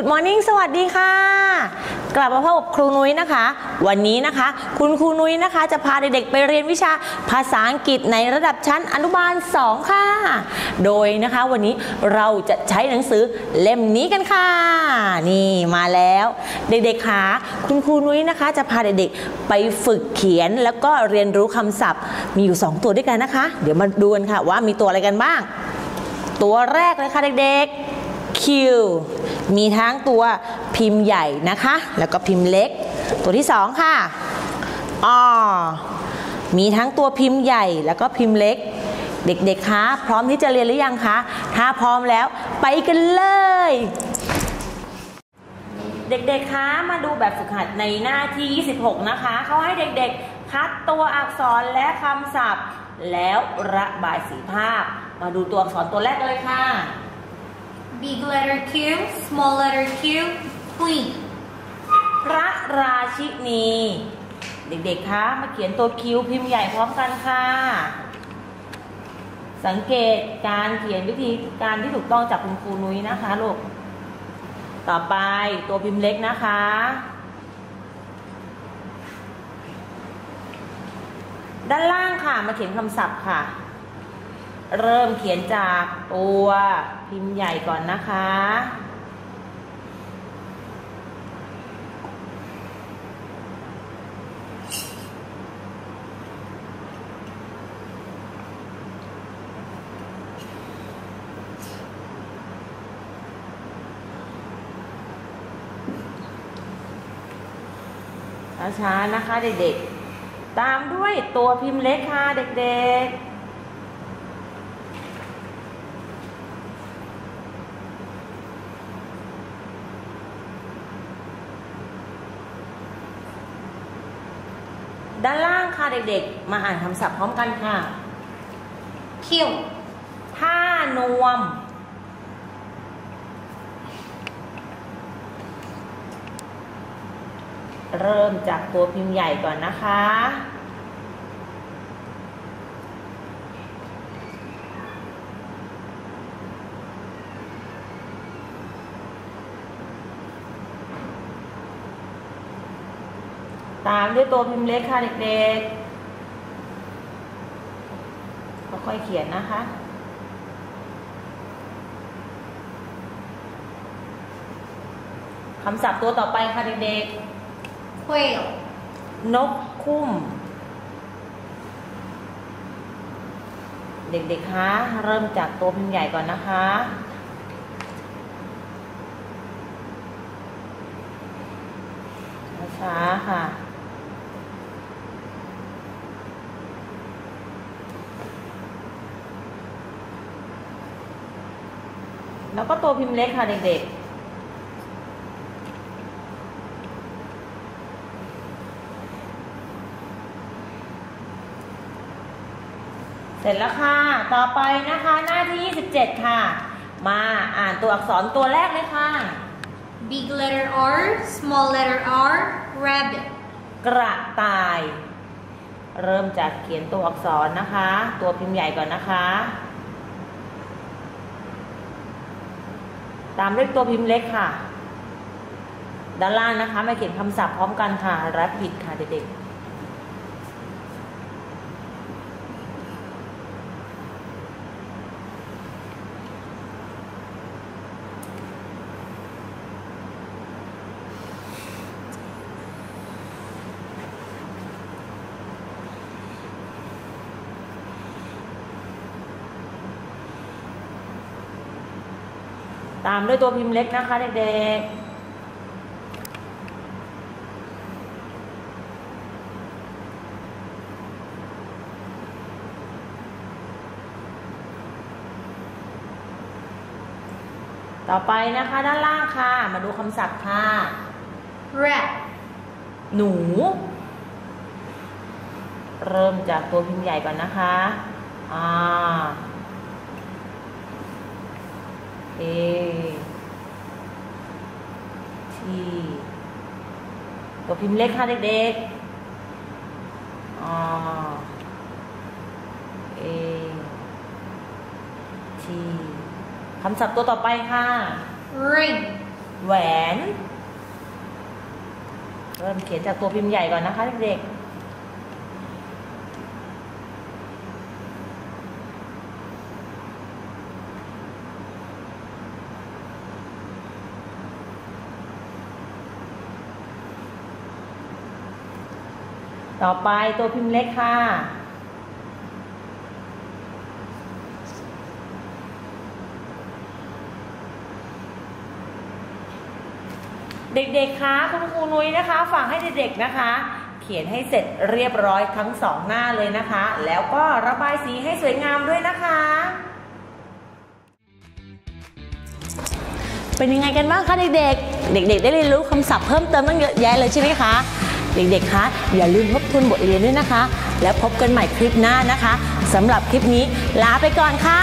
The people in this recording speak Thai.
Good Morning สวัสดีค่ะ กลับมาพบกับครูนุ้ยนะคะ วันนี้นะคะ คุณครูนุ้ยนะคะ จะพาเด็กๆไปเรียนวิชาภาษาอังกฤษในระดับชั้นอนุบาล 2 ค่ะ โดยนะคะวันนี้เราจะใช้หนังสือเล่มนี้กันค่ะ นี่มาแล้ว เด็กๆค่ะคุณครูนุ้ยนะคะ จะพาเด็กๆไปฝึกเขียนแล้วก็เรียนรู้คำศัพท์ มีอยู่ 2 ตัวด้วยกันนะคะ เดี๋ยวมาดูกันค่ะว่ามีตัวอะไรกันบ้าง ตัวแรกเลยค่ะเด็กๆ Q มีทั้งตัวพิมพ์ใหญ่นะคะ แล้วก็พิมพ์เล็ก ตัวที่สองค่ะ R มีทั้งตัวพิมพ์ใหญ่แล้วก็พิมพ์เล็ก เด็กๆ คะ พร้อมที่จะเรียนหรือยังคะ ถ้าพร้อมแล้วไปกันเลย เด็กๆ คะ มาดูแบบฝึกหัดในหน้าที่ 26 นะคะ เขาให้เด็กๆ คัดตัวอักษรและคำศัพท์ แล้วระบายสีภาพ มาดูตัวอักษรตัวแรกเลยค่ะ Big letter Q, small letter Q, queen. พระราชินี เด็กๆ คะ มาเขียนตัวคิวพิมพ์ใหญ่พร้อมกันค่ะ สังเกตการเขียนวิธีการที่ถูกต้องจากคุณครูนุ้ยนะคะลูก ต่อไปตัวพิมพ์เล็กนะคะ ด้านล่างค่ะมาเขียนคำศัพท์ค่ะ เริ่มเขียนจากตัวพิมพ์ใหญ่ก่อนนะคะ ช้าๆนะคะเด็กๆ ตามด้วยตัวพิมพ์เล็กค่ะเด็กๆ ด้านล่างค่ะเด็กๆ มาอ่านคำศัพท์พร้อมกันค่ะ Q, ท่านวม เริ่มจากตัวพิมพ์ใหญ่ก่อนนะคะ ตามด้วยตัวพิมพ์เล็กค่ะเด็กๆค่อยๆเขียนนะคะคำศัพท์ตัวต่อไปค่ะเด็ก quail, ๆนกคุ้ม เด็กๆ คะ เริ่มจากตัวพิมพ์ใหญ่ก่อนนะคะ ช้าๆค่ะ แล้วก็ตัวพิมพ์เล็กค่ะเด็กๆ เสร็จแล้วค่ะ ต่อไปนะคะหน้าที่ 27 ค่ะ มาอ่านตัวอักษรตัวแรกเลยค่ะ big letter R, small letter R, rabbit. กระต่าย เริ่มจากเขียนตัวอักษรนะคะ ตัวพิมพ์ใหญ่ก่อนนะคะ ตามด้วยตัวพิมพ์เล็กค่ะ ด้านล่างนะคะมาเขียนคำศัพท์พร้อมกันค่ะ รับผิดค่ะเด็กๆ ตามด้วยตัวพิมพ์เล็กนะคะเด็กๆต่อไปนะคะด้านล่างค่ะ มาดูคำศัพท์ค่ะ rat, หนู เริ่มจากตัวพิมพ์ใหญ่ก่อนนะคะอ่าเอ ทีตัวพิมพ์เล็กค่ะเด็กๆอ่าเอทีคำศัพท์ตัวต่อไปค่ะ ring, แหวน เริ่มเขียนจากตัวพิมพ์ใหญ่ก่อนนะคะเด็กๆ ต่อไปตัวพิมพ์เล็กค่ะ เด็กๆ คะคุณครูนุ้ยนะคะ ฝากให้เด็กๆ นะคะ เขียนให้เสร็จเรียบร้อยทั้งสองหน้าเลยนะคะ แล้วก็ระบายสีให้สวยงามด้วยนะคะ เป็นยังไงกันบ้างคะเด็กๆ เด็กๆ ได้เรียนรู้คำศัพท์เพิ่มเติมตั้งเยอะแยะเลยใช่ไหมคะ เด็กๆ คะ อย่าลืมทบทวนบทเรียนด้วยนะคะ แล้วพบกันใหม่คลิปหน้านะคะสำหรับคลิปนี้ลาไปก่อนค่ะ